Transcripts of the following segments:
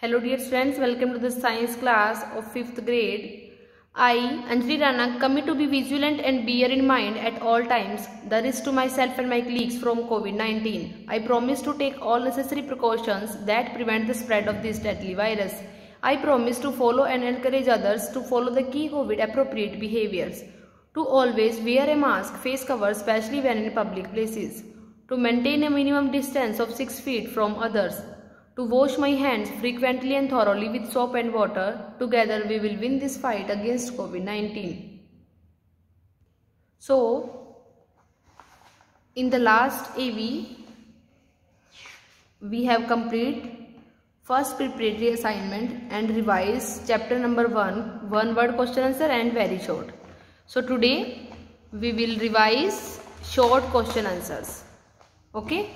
Hello dear friends, welcome to the science class of 5th grade. I, Anjali Rana, commit to be vigilant and bear in mind at all times the risk to myself and my colleagues from COVID-19. I promise to take all necessary precautions that prevent the spread of this deadly virus. I promise to follow and encourage others to follow the key COVID appropriate behaviors. To always wear a mask, face cover, especially when in public places. To maintain a minimum distance of 6 feet from others to wash my hands frequently and thoroughly with soap and water. Together we will win this fight against COVID-19. So, in the last AV, we have complete first preparatory assignment and revise chapter number 1, one word question answer and very short. So today we will revise short question answers. Okay.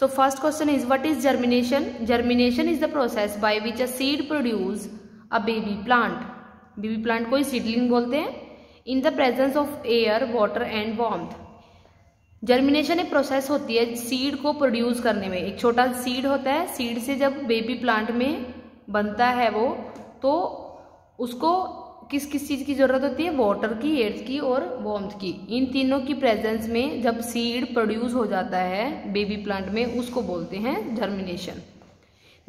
So first question is what is germination germination is the process by which a seed produce a baby plant baby plant को ही seedling बोलते हैं। In the presence of air water and warmth germination एक process होती है seed को produce करने में। एक छोटा सीड होता है सीड से जब बेबी प्लांट में बनता है वो तो उसको किस किस चीज़ की ज़रूरत होती है? वाटर की एयर की और वॉम्थ की। इन तीनों की प्रेजेंस में जब सीड प्रोड्यूस हो जाता है बेबी प्लांट में, उसको बोलते हैं germination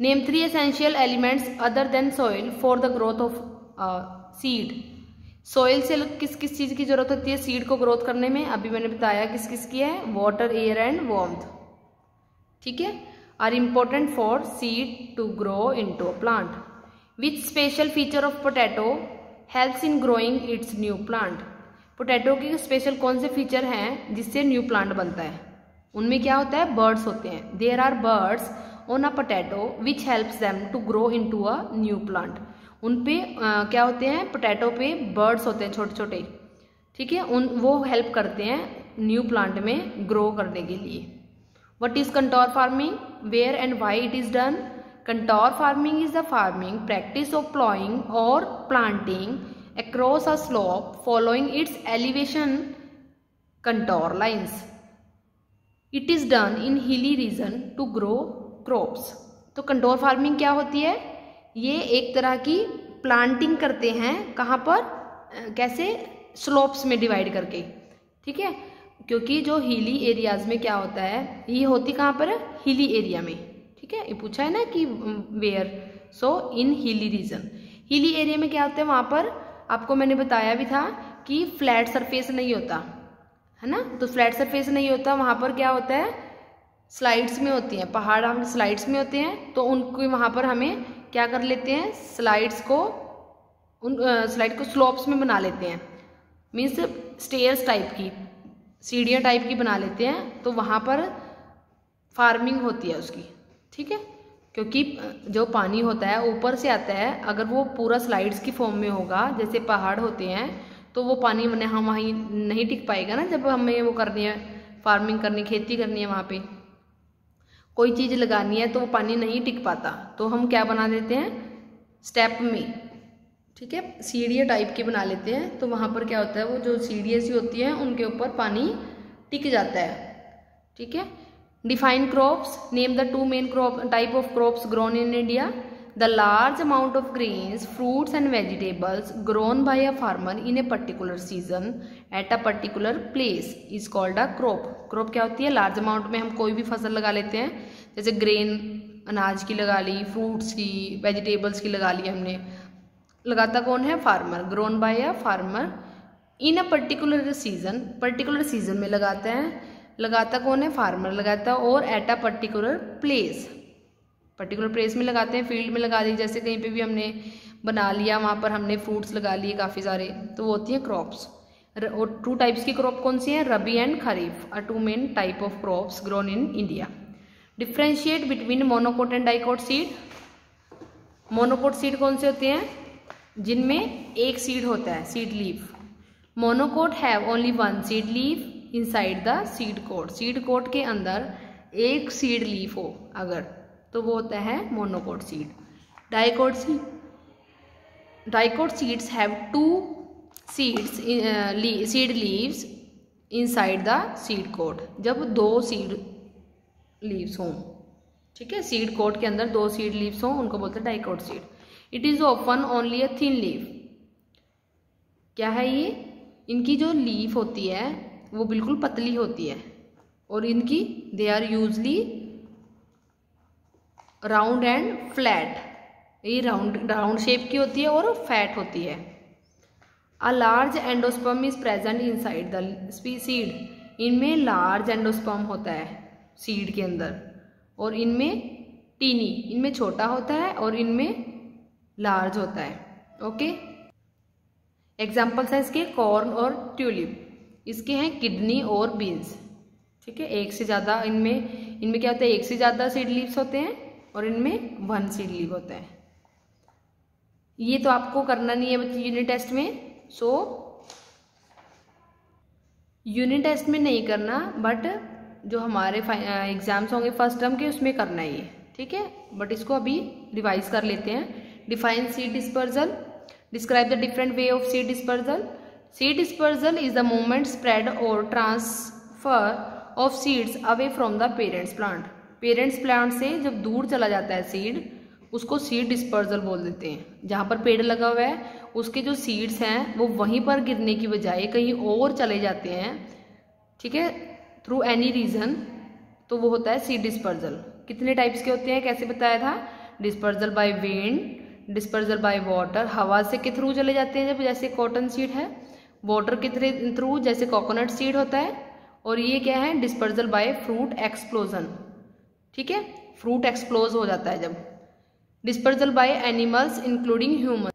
name three essential elements other than soil for the growth of seed soil से किस किस चीज़ की ज़रूरत होती है सीड को ग्रोथ करने में? अभी मैंने बताया किस किस की है। वाटर एयर एंड वॉम्थ ठीक है? Are important for seed to grow into plant with special feature of potato helps in growing its new plant potato की स्पेशल कौन से फीचर हैं जिससे न्यू प्लांट बनता है? उनमें क्या होता है? बर्ड्स होते हैं। There are birds on a potato which helps them to grow into a new plant उन पे आ, क्या होते हैं? पोटैटो पे बर्ड्स होते हैं छोटे छोटे ठीक है? उन वो हेल्प करते हैं न्यू प्लांट में ग्रो करने के लिए। What is contour farming where and why it is done contour farming is the farming practice of ploughing और planting across a slope following its elevation contour lines it is done in hilly region to grow crops तो contour farming क्या होती है? ये एक तरह की planting करते हैं कहाँ पर? कैसे? स्लोप्स में डिवाइड करके। ठीक है? क्योंकि जो हिली एरियाज़ में क्या होता है? ये होती कहाँ पर हिली एरिया में। ठीक है? ये पूछा है ना कि where so in hilly region hilly area में क्या होता है? वहाँ पर आपको मैंने बताया भी था कि फ्लैट सरफेस नहीं होता, है ना? तो फ्लैट सरफेस नहीं होता, वहाँ पर क्या होता है? स्लाइड्स में होती हैं, पहाड़ हम स्लाइड्स में होते हैं तो उनको वहाँ पर हमें क्या कर लेते हैं? स्लाइड्स को, उन स्लाइड को स्लोप्स में बना लेते हैं। मीन्स स्टेयर्स टाइप की, सीढ़ियाँ टाइप की बना लेते हैं तो वहाँ पर फ़ार्मिंग होती है उसकी। ठीक है? क्योंकि जो पानी होता है, ऊपर से आता है, अगर वो पूरा स्लाइड्स की फॉर्म में होगा, जैसे पहाड़ होते हैं तो वो पानी मैंने हम वहीं नहीं टिक पाएगा ना, जब हमें वो करनी है फ़ार्मिंग करनी, खेती करनी है वहाँ पे। कोई चीज़ लगानी है तो वो पानी नहीं टिक पाता। तो हम क्या बना देते हैं? स्टेप में, ठीक है? सीढ़ियाँ टाइप की बना लेते हैं तो वहाँ पर क्या होता है, वो जो सीढ़ियाँ सी होती हैं, उनके ऊपर पानी टिक जाता है। ठीक है? Define crops. Name the two main crop type of crops grown in India. The large amount of grains, fruits and vegetables grown by a farmer in a particular season at a particular place is called a crop. Crop क्या होती है large amount में हम कोई भी फ़सल लगा लेते हैं जैसे ग्रेन अनाज की लगा ली फ्रूट्स की वेजिटेबल्स की लगा ली हमने लगाता कौन है farmer grown by a farmer in a particular season particular season में लगाते हैं लगाता कौन है? फार्मर लगाता और at a particular place particular place में लगाते हैं फ़ील्ड में लगा दी, जैसे कहीं पे भी हमने बना लिया, वहाँ पर हमने फ्रूट्स लगा लिए काफ़ी सारे तो वो होती हैं क्रॉप्स और टू टाइप्स की क्रॉप कौन सी हैं? Rabi and kharif are two main type of crops grown in India differentiate between monocot and dicot seed monocot seed कौन से होते हैं? जिनमें एक सीड होता है seed leaf monocot have only one seed leaf inside the seed coat seed coat के अंदर एक सीड लीफ हो, अगर तो वो होता है monocot seed dicot seed dicot seeds have two seeds seed leaves inside the seed coat जब दो सीड लीव्स हों, ठीक है? सीड कोट के अंदर दो सीड लीव्स हों, उनको बोलते हैं dicot seed it is open only a thin leave क्या है ये? इनकी जो लीफ होती है वो बिल्कुल पतली होती है। और इनकी they are usually round and flat ये राउंड राउंड शेप की होती है और फैट होती है। A large endosperm is present inside the seed इनमें लार्ज एंडोस्पर्म होता है सीड के अंदर। और इनमें टीनी इनमें छोटा होता है और इनमें लार्ज होता है। ओके एग्जाम्पल्स हैं इसके कॉर्न और ट्यूलिप इसके हैं किडनी और बीन्स। ठीक है, एक से ज़्यादा इनमें इनमें क्या होता है? एक से ज़्यादा सीड लीव्स होते हैं और इनमें वन सीड लीव होता है। ये तो आपको करना नहीं है बच्चे यूनिट टेस्ट में। सो यूनिट टेस्ट में नहीं करना बट जो हमारे एग्ज़ाम्स होंगे फ़र्स्ट टर्म के, उसमें करना है ये ठीक है? बट इसको अभी रिवाइज कर लेते हैं। Define seed dispersal describe the different way of seed dispersal seed dispersal is the movement spread और transfer of seeds away from the parents plant parents plant से जब दूर चला जाता है सीड उसको सीड डिस्पर्जल बोल देते हैं। जहाँ पर पेड़ लगा हुआ है, उसके जो सीड्स हैं, वो वहीं पर गिरने की बजाय कहीं और चले जाते हैं। ठीक है? थ्रू एनी रीज़न तो वो होता है सीड डिस्पर्जल कितने टाइप्स के होते हैं? कैसे बताया था? Dispersal by wind dispersal by water हवा से के थ्रू चले जाते हैं जब, जैसे कॉटन सीड है। वाटर के थ्रू जैसे कोकोनट सीड होता है, और ये क्या है डिस्पर्जल बाय फ्रूट एक्सप्लोजन ठीक है? फ्रूट एक्सप्लोज हो जाता है जब। Dispersal by animals including human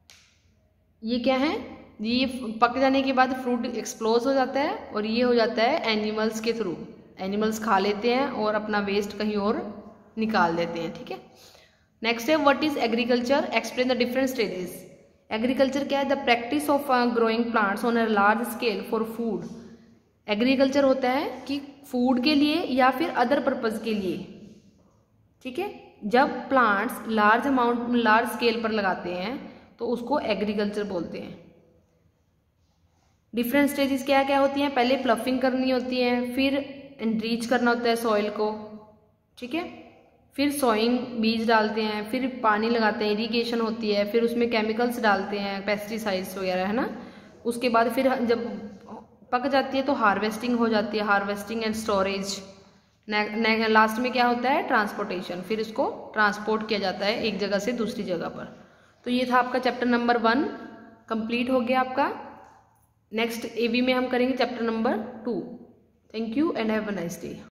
ये क्या है? ये पक जाने के बाद फ्रूट एक्सप्लोज हो जाता है, और ये हो जाता है एनिमल्स के थ्रू एनिमल्स खा लेते हैं और अपना वेस्ट कहीं और निकाल देते हैं, ठीक है? नेक्स्ट है what is agriculture explain the different stages agriculture क्या है? The practice of growing plants on a large scale for food agriculture होता है कि फ़ूड के लिए या फिर अदर पर्पज के लिए। ठीक है? जब plants large amount large scale पर लगाते हैं तो उसको एग्रीकल्चर बोलते हैं। डिफरेंट स्टेजेस क्या क्या होती हैं? पहले प्लफिंग करनी होती है, फिर एनरीच करना होता है सॉइल को। ठीक है? फिर सोइंग बीज डालते हैं, फिर पानी लगाते हैं इरीगेशन होती है, फिर उसमें केमिकल्स डालते हैं पेस्टिसाइड्स वगैरह, है ना? उसके बाद फिर जब पक जाती है तो हार्वेस्टिंग हो जाती है हार्वेस्टिंग एंड स्टोरेज लास्ट में क्या होता है? ट्रांसपोर्टेशन फिर इसको ट्रांसपोर्ट किया जाता है एक जगह से दूसरी जगह पर. तो ये था आपका चैप्टर नंबर वन कंप्लीट हो गया आपका. नेक्स्ट एवी में हम करेंगे chapter number two thank you and have a nice day